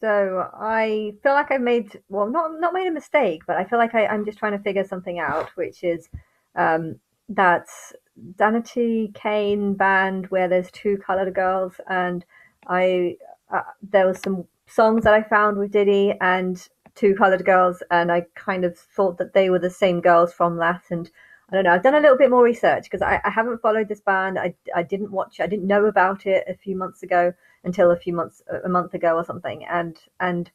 So I feel like I've made well, not not made a mistake, but I feel like I, I'm just trying to figure something out, which is um, that Danity Kane band where there's two colored girls, and I uh, there was some songs that I found with Diddy and two colored girls, and I kind of thought that they were the same girls from that, and I don't know. I've done a little bit more research because I, I haven't followed this band. I, I didn't watch. I didn't know about it a few months ago until a few months a month ago or something. And and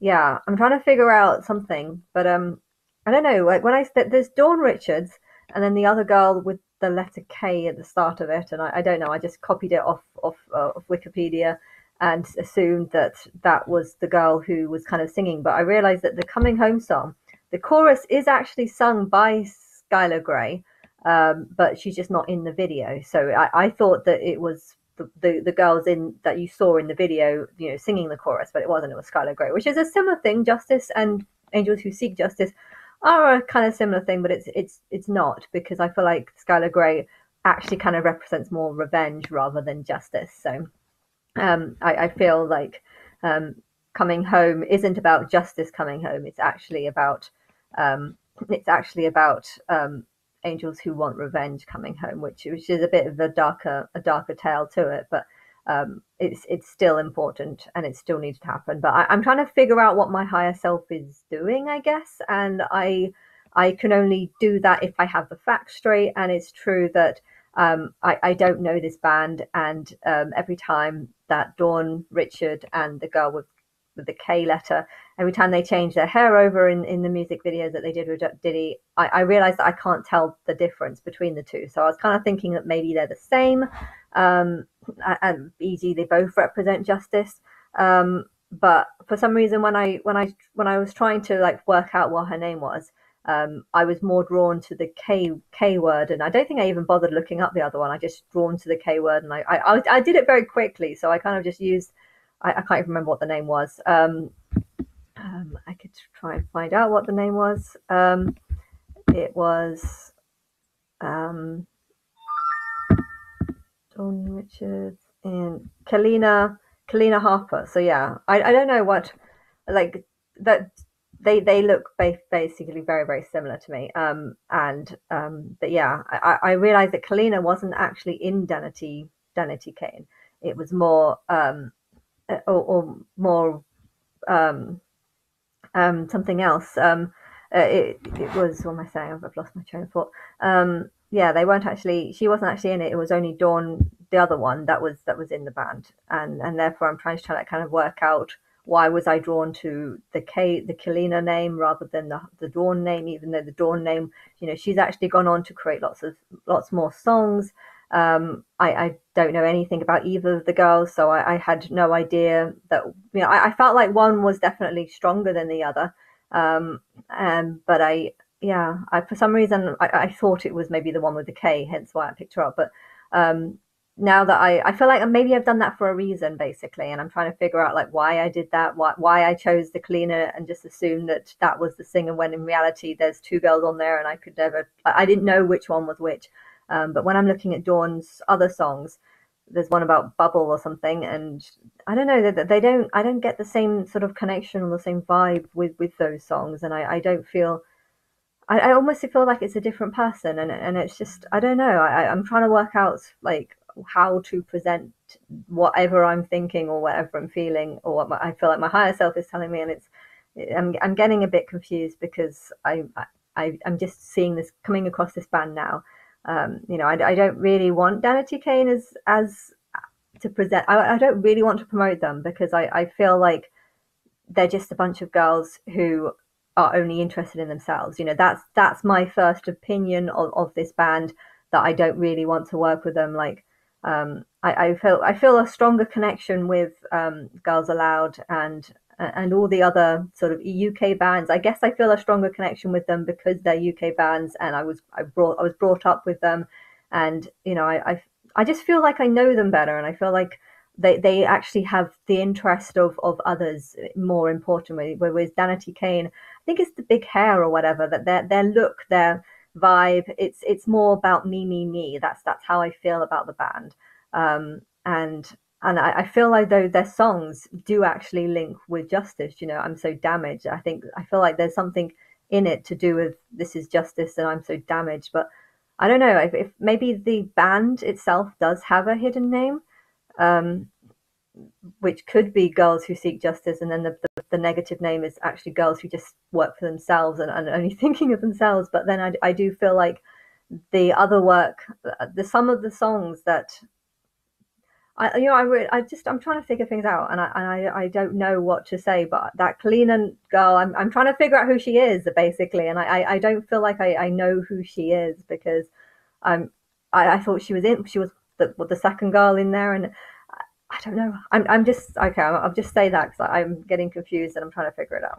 yeah, I'm trying to figure out something. But um, I don't know. Like when I there's Dawn Richards and then the other girl with the letter K at the start of it, and I, I don't know. I just copied it off off uh, of Wikipedia and assumed that that was the girl who was kind of singing. But I realized that the Coming Home song, the chorus is actually sung by Skylar Grey, um, but she's just not in the video. So I, I thought that it was the, the, girls in that you saw in the video, you know, singing the chorus, but it wasn't. It was Skylar Grey, which is a similar thing. Justice and Angels Who Seek Justice are a kind of similar thing, but it's it's it's not because I feel like Skylar Grey actually kind of represents more revenge rather than justice. So um, I, I feel like um, coming home isn't about justice coming home. It's actually about um, it's actually about um, angels who want revenge coming home, which which is a bit of a darker a darker tale to it, but um, it's it's still important and it still needs to happen. But I, am trying to figure out what my higher self is doing, I guess, and I I can only do that if I have the facts straight. And it's true that um, I, I don't know this band, and um, every time that Dawn Richard and the girl with with the K letter. Every time they change their hair over in, in the music videos that they did with Diddy, I, I realized that I can't tell the difference between the two. So I was kind of thinking that maybe they're the same. Um, and easy, they both represent justice. Um, but for some reason, when I when I when I was trying to like work out what her name was, um, I was more drawn to the K K word, and I don't think I even bothered looking up the other one. I just drawn to the K word, and I I, I did it very quickly, so I kind of just used I, I can't even remember what the name was. Um, um, I could try and find out what the name was. Um, it was um, Dawn Richards and Kaleena Kaleena Harper. So yeah, I, I don't know what like that they they look basically very very similar to me. Um, and um, but yeah, I, I realized that Kaleena wasn't actually in Danity Danity Kane. It was more um, or, or more um, um, something else. Um, uh, it, it was what am I saying? I've lost my train of thought. Um, yeah, they weren't actually. She wasn't actually in it. It was only Dawn, the other one, that was that was in the band, and and therefore I'm trying to try to kind of work out why was I drawn to the K, the Kaleena name rather than the the Dawn name, even though the Dawn name, you know, she's actually gone on to create lots of lots more songs. Um, I, I, don't know anything about either of the girls, so I, I had no idea that you know. I, I, felt like one was definitely stronger than the other, um, um, but I, yeah, I for some reason I, thought it was maybe the one with the K, hence why I picked her up. But um, now that I, I feel like maybe I've done that for a reason, basically, and I'm trying to figure out like why I did that, why why I chose the Kaleena, and just assume that that was the singer when in reality there's two girls on there, and I could never, I didn't know which one was which. Um, but when I'm looking at Dawn's other songs, there's one about bubble or something, and I don't know that they, they, don't. I don't get the same sort of connection or the same vibe with with those songs, and I, I don't feel. I, I almost feel like it's a different person, and and it's just I don't know. I, I'm trying to work out like how to present whatever I'm thinking or whatever I'm feeling or what my, I feel like my higher self is telling me, and it's I'm I'm getting a bit confused because I, I I'm just seeing this coming across this band now, um, you know, I, I, don't really want Danity Kane as as to present. I, I don't really want to promote them because I, I feel like they're just a bunch of girls who are only interested in themselves. You know, that's that's my first opinion of, of this band that I don't really want to work with them. Like, um, I, I feel I feel a stronger connection with um, Girls Aloud and and all the other sort of UK bands. I guess I feel a stronger connection with them because they're UK bands, and I was I brought I was brought up with them, and you know I I, I just feel like I know them better, and I feel like they they actually have the interest of of others more importantly. Whereas Danity Kane, I think it's the big hair or whatever that their their look, their vibe. It's it's more about me me me. That's that's how I feel about the band, um, and and I, I, feel like though their songs do actually link with justice. You know, I'm so damaged. I think I feel like there's something in it to do with this is justice and I'm so damaged. But I don't know if, if maybe the band itself does have a hidden name, um, which could be girls who seek justice, and then the, the, the, negative name is actually girls who just work for themselves and, and only thinking of themselves. But then I, I do feel like the other work, the some of the songs that I, you know, I, re- I just, I'm trying to figure things out, and I, and I, I don't know what to say. But that Kaleena girl, I'm, I'm trying to figure out who she is, basically, and I, I don't feel like I, I know who she is because, um, I, I thought she was in, she was the, the second girl in there, and I, I don't know. I'm, I'm just okay. I'll, I'll just say that because I'm getting confused and I'm trying to figure it out.